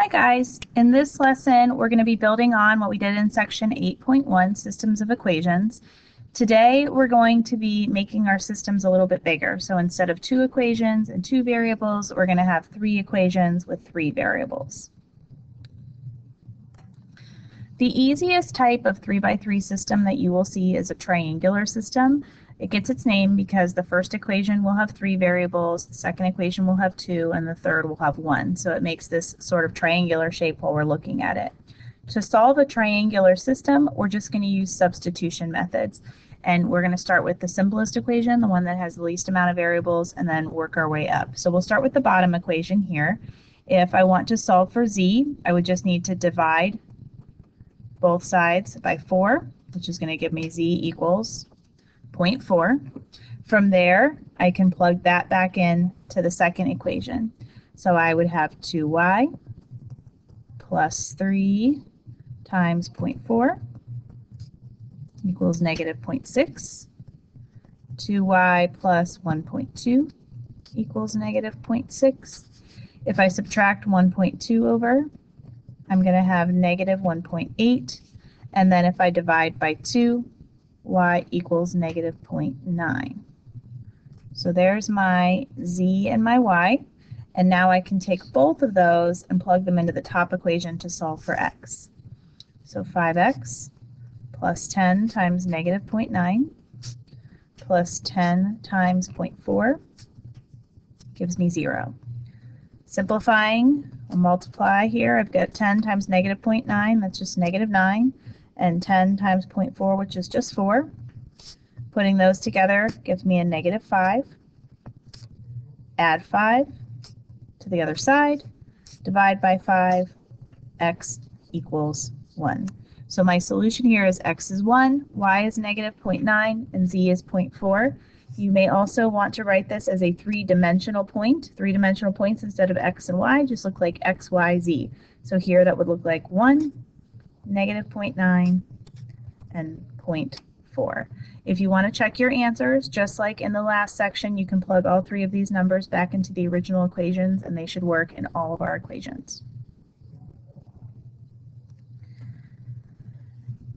Hi guys, in this lesson we're going to be building on what we did in section 8.1 systems of equations. Today we're going to be making our systems a little bit bigger. So instead of two equations and two variables, we're going to have three equations with three variables. The easiest type of 3 by 3 system that you will see is a triangular system. It gets its name because the first equation will have three variables, the second equation will have two, and the third will have one. So it makes this sort of triangular shape while we're looking at it. To solve a triangular system, we're just going to use substitution methods. And we're going to start with the simplest equation, the one that has the least amount of variables, and then work our way up. So we'll start with the bottom equation here. If I want to solve for z, I would just need to divide both sides by 4, which is going to give me z equals 0.4. From there, I can plug that back in to the second equation. So I would have 2y plus 3 times 0.4 equals negative 0.6. 2y plus 1.2 equals negative 0.6. If I subtract 1.2 over, I'm going to have negative 1.8. And then if I divide by 2, y equals negative 0.9. So there's my z and my y. And now I can take both of those and plug them into the top equation to solve for x. So 5x plus 10 times negative 0.9 plus 10 times 0.4 gives me 0. Simplifying, I'll multiply here. I've got 10 times negative 0.9, that's just negative 9 and 10 times 0.4, which is just 4. Putting those together gives me a negative 5. Add 5 to the other side. Divide by 5. x equals 1. So my solution here is x is 1, y is negative 0.9, and z is 0.4. You may also want to write this as a three-dimensional point. Three-dimensional points instead of x and y just look like x, y, z. So here that would look like 1, negative 0.9, and 0.4. If you want to check your answers, just like in the last section, you can plug all three of these numbers back into the original equations and they should work in all of our equations.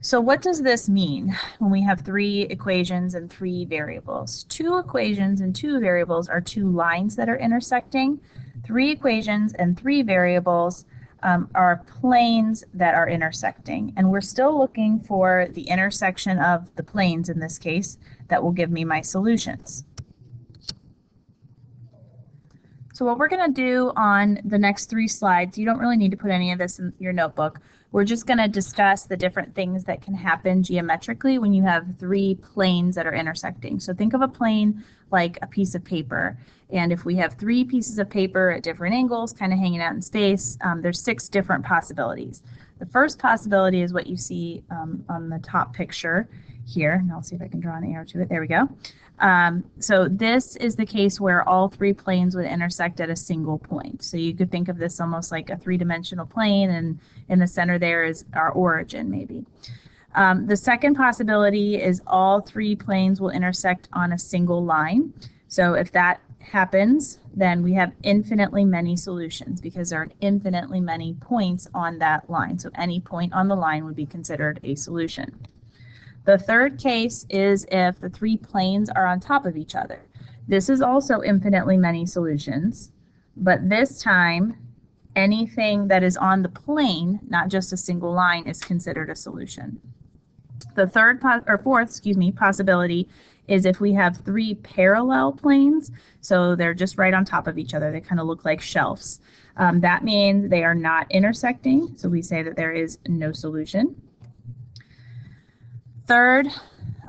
So what does this mean when we have three equations and three variables? Two equations and two variables are two lines that are intersecting. Three equations and three variables um, are planes that are intersecting. And we're still looking for the intersection of the planes in this case that will give me my solutions. So what we're going to do on the next three slides, you don't really need to put any of this in your notebook. We're just going to discuss the different things that can happen geometrically when you have three planes that are intersecting. So think of a plane like a piece of paper. And if we have three pieces of paper at different angles, kind of hanging out in space, um, there's six different possibilities. The first possibility is what you see um, on the top picture here. And I'll see if I can draw an arrow to it. There we go. Um, so this is the case where all three planes would intersect at a single point. So you could think of this almost like a three-dimensional plane, and in the center there is our origin, maybe. Um, the second possibility is all three planes will intersect on a single line. So if that happens, then we have infinitely many solutions because there are infinitely many points on that line. So any point on the line would be considered a solution. The third case is if the three planes are on top of each other. This is also infinitely many solutions, but this time anything that is on the plane, not just a single line, is considered a solution. The third or fourth, excuse me, possibility is if we have three parallel planes, so they're just right on top of each other. They kind of look like shelves. Um, that means they are not intersecting, so we say that there is no solution. Third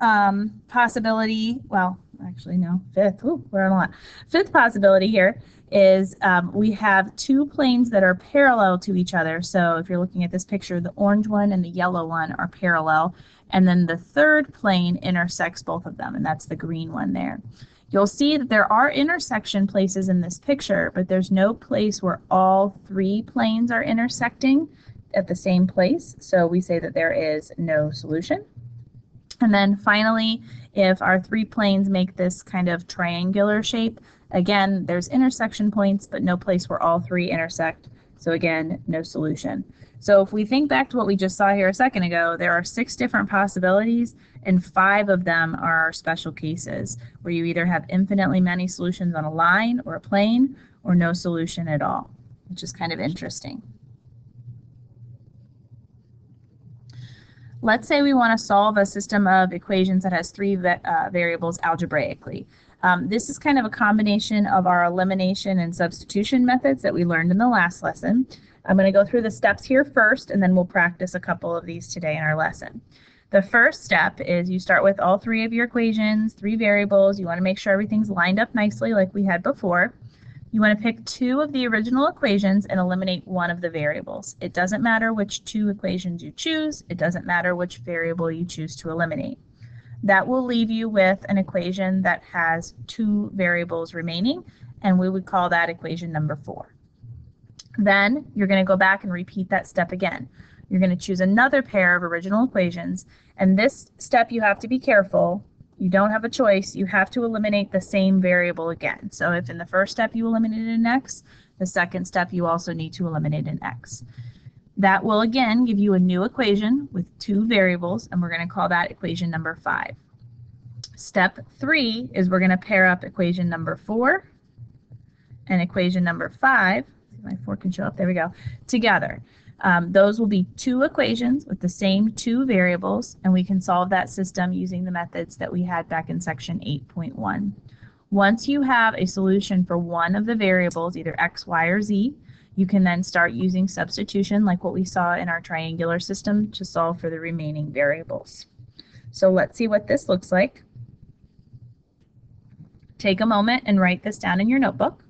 um, possibility, well, actually no, fifth, ooh, we're on a lot. Fifth possibility here is um, we have two planes that are parallel to each other. So if you're looking at this picture, the orange one and the yellow one are parallel. And then the third plane intersects both of them, and that's the green one there. You'll see that there are intersection places in this picture, but there's no place where all three planes are intersecting at the same place. So we say that there is no solution. And then finally, if our three planes make this kind of triangular shape, again, there's intersection points, but no place where all three intersect. So again, no solution. So if we think back to what we just saw here a second ago, there are six different possibilities and five of them are special cases where you either have infinitely many solutions on a line or a plane or no solution at all, which is kind of interesting. Let's say we want to solve a system of equations that has three uh, variables algebraically. Um, this is kind of a combination of our elimination and substitution methods that we learned in the last lesson. I'm going to go through the steps here first, and then we'll practice a couple of these today in our lesson. The first step is you start with all three of your equations, three variables. You want to make sure everything's lined up nicely like we had before. You want to pick two of the original equations and eliminate one of the variables. It doesn't matter which two equations you choose. It doesn't matter which variable you choose to eliminate. That will leave you with an equation that has two variables remaining, and we would call that equation number four. Then you're going to go back and repeat that step again. You're going to choose another pair of original equations, and this step you have to be careful. You don't have a choice. You have to eliminate the same variable again. So if in the first step you eliminated an x, the second step you also need to eliminate an x. That will again give you a new equation with two variables, and we're going to call that equation number 5. Step 3 is we're going to pair up equation number 4 and equation number 5. My 4 can show up, there we go, together. Um, those will be two equations with the same two variables, and we can solve that system using the methods that we had back in section 8.1. Once you have a solution for one of the variables, either x, y, or z, you can then start using substitution like what we saw in our triangular system to solve for the remaining variables. So let's see what this looks like. Take a moment and write this down in your notebook.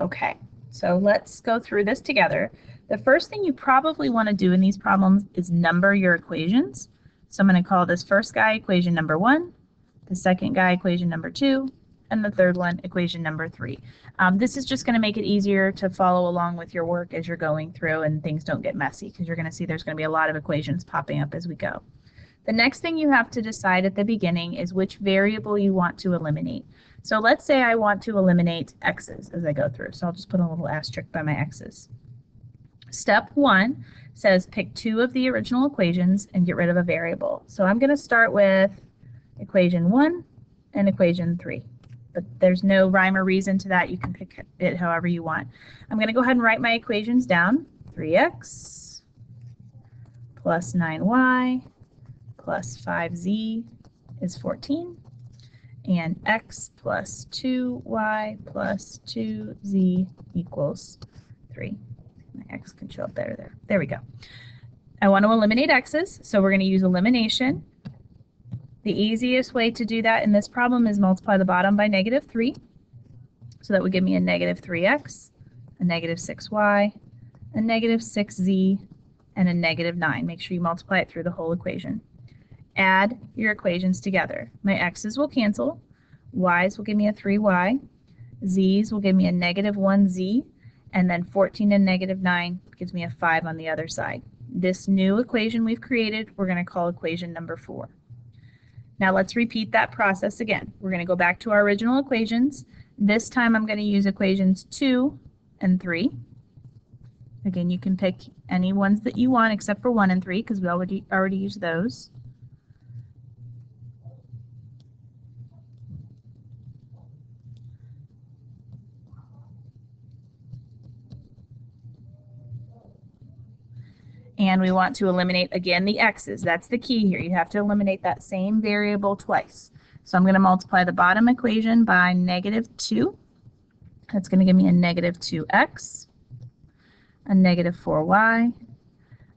Okay, so let's go through this together. The first thing you probably want to do in these problems is number your equations. So I'm going to call this first guy equation number one, the second guy equation number two, and the third one equation number three. Um, this is just going to make it easier to follow along with your work as you're going through and things don't get messy because you're going to see there's going to be a lot of equations popping up as we go. The next thing you have to decide at the beginning is which variable you want to eliminate. So let's say I want to eliminate x's as I go through. So I'll just put a little asterisk by my x's. Step one says pick two of the original equations and get rid of a variable. So I'm going to start with equation one and equation three. But there's no rhyme or reason to that. You can pick it however you want. I'm going to go ahead and write my equations down. 3x plus 9y plus 5z is 14 and x plus 2y plus 2z equals 3. My x can show up better there. There we go. I want to eliminate x's, so we're going to use elimination. The easiest way to do that in this problem is multiply the bottom by negative 3. So that would give me a negative 3x, a negative 6y, a negative 6z, and a negative 9. Make sure you multiply it through the whole equation add your equations together. My x's will cancel, y's will give me a 3y, z's will give me a negative 1z, and then 14 and negative 9 gives me a 5 on the other side. This new equation we've created, we're going to call equation number 4. Now let's repeat that process again. We're going to go back to our original equations. This time I'm going to use equations 2 and 3. Again, you can pick any ones that you want except for 1 and 3 because we already, already used those. And we want to eliminate again the x's. That's the key here. You have to eliminate that same variable twice. So I'm going to multiply the bottom equation by negative 2. That's going to give me a negative 2x, a negative 4y,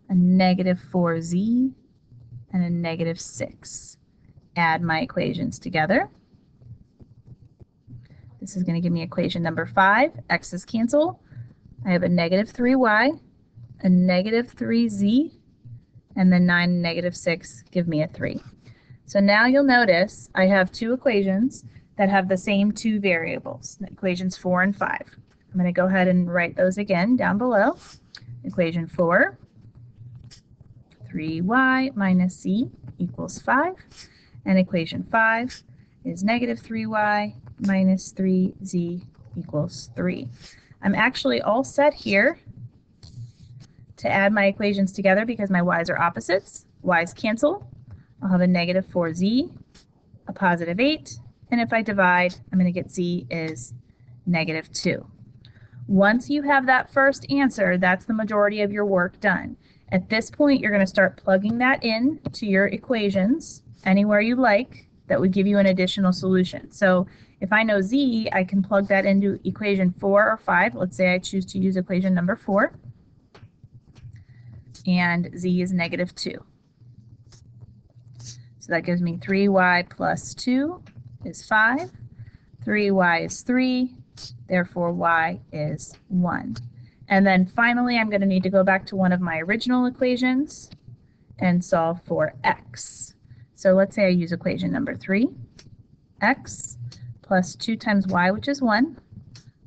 a negative 4z, and a negative 6. Add my equations together. This is going to give me equation number 5. X's cancel. I have a negative 3y a negative 3z, and then 9 negative 6 give me a 3. So now you'll notice I have two equations. that have the same two variables, equations 4 and 5. I'm going to go ahead and write those again down below. Equation 4, 3y minus z equals 5. And equation 5 is negative 3y minus 3z equals 3. I'm actually all set here to add my equations together because my y's are opposites. y's cancel. I'll have a negative 4z, a positive 8, and if I divide, I'm going to get z is negative 2. Once you have that first answer, that's the majority of your work done. At this point, you're going to start plugging that in to your equations anywhere you like that would give you an additional solution. So if I know z, I can plug that into equation 4 or 5. Let's say I choose to use equation number 4. And z is negative 2. So that gives me 3y plus 2 is 5. 3y is 3. Therefore, y is 1. And then finally, I'm going to need to go back to one of my original equations and solve for x. So let's say I use equation number 3. x plus 2 times y, which is 1,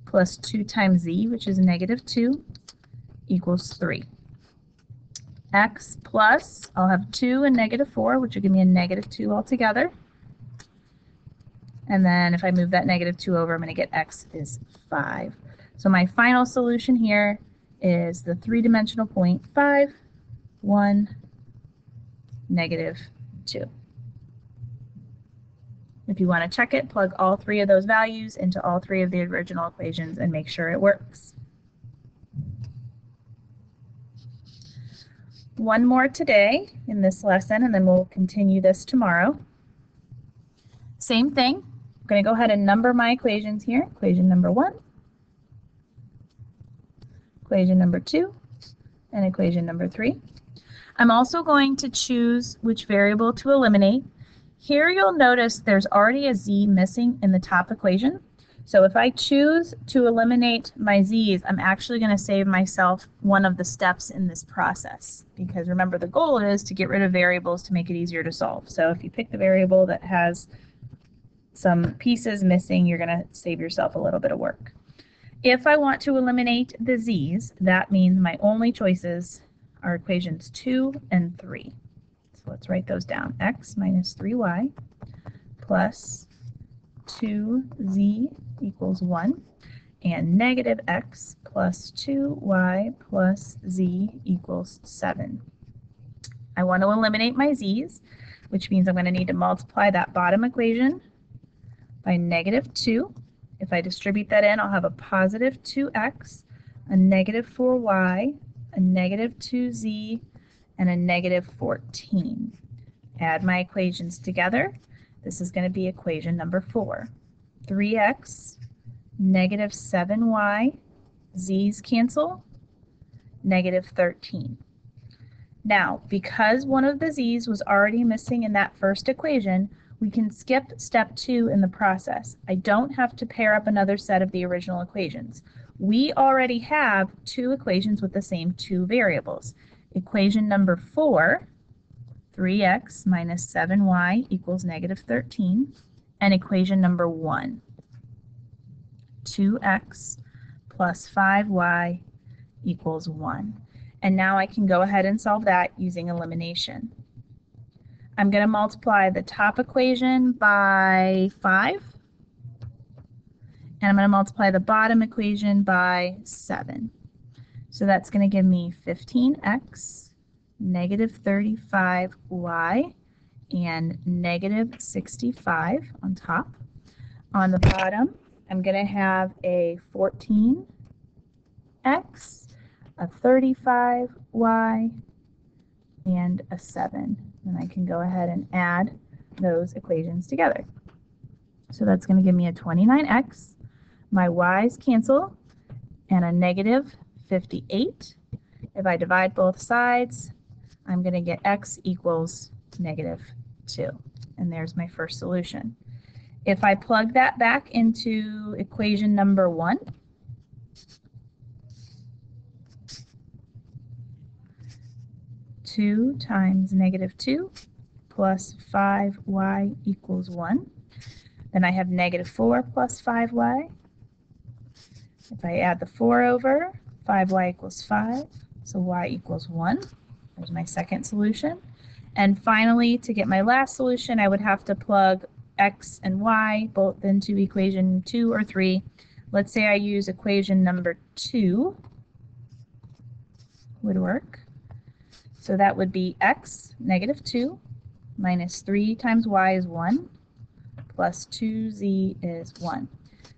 plus 2 times z, which is negative 2, equals 3. X plus, I'll have 2 and negative 4, which will give me a negative 2 altogether. And then if I move that negative 2 over, I'm going to get x is 5. So my final solution here is the three-dimensional point 5, 1, negative 2. If you want to check it, plug all three of those values into all three of the original equations and make sure it works. One more today in this lesson, and then we'll continue this tomorrow. Same thing, I'm going to go ahead and number my equations here. Equation number one, equation number two, and equation number three. I'm also going to choose which variable to eliminate. Here you'll notice there's already a z missing in the top equation. So if I choose to eliminate my z's, I'm actually going to save myself one of the steps in this process. Because remember, the goal is to get rid of variables to make it easier to solve. So if you pick the variable that has some pieces missing, you're going to save yourself a little bit of work. If I want to eliminate the z's, that means my only choices are equations 2 and 3. So let's write those down. x minus 3y plus 2z equals 1 and negative x plus 2y plus z equals 7. I want to eliminate my z's, which means I'm going to need to multiply that bottom equation by negative 2. If I distribute that in, I'll have a positive 2x, a negative 4y, a negative 2z, and a negative 14. Add my equations together. This is going to be equation number 4. 3x, negative 7y, z's cancel, negative 13. Now, because one of the z's was already missing in that first equation, we can skip step two in the process. I don't have to pair up another set of the original equations. We already have two equations with the same two variables. Equation number four, 3x minus 7y equals negative 13, and equation number one, 2x plus 5y equals 1. And now I can go ahead and solve that using elimination. I'm going to multiply the top equation by 5. And I'm going to multiply the bottom equation by 7. So that's going to give me 15x, negative 35y, and negative 65 on top. On the bottom, I'm going to have a 14x, a 35y, and a 7. And I can go ahead and add those equations together. So that's going to give me a 29x. My y's cancel and a negative 58. If I divide both sides, I'm going to get x equals negative 2. And there's my first solution. If I plug that back into equation number 1, 2 times negative 2 plus 5y equals 1. Then I have negative 4 plus 5y. If I add the 4 over, 5y equals 5, so y equals 1. There's my second solution. And finally, to get my last solution, I would have to plug x and y both into equation 2 or 3. Let's say I use equation number 2 would work. So that would be x, negative 2, minus 3 times y is 1, plus 2z is 1.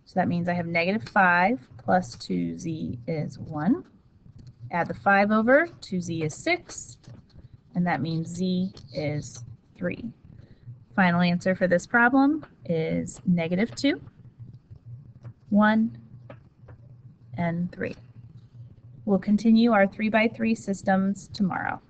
So that means I have negative 5 plus 2z is 1. Add the 5 over, 2z is 6, and that means z is 3. Final answer for this problem is negative 2, 1, and 3. We'll continue our 3 by 3 systems tomorrow.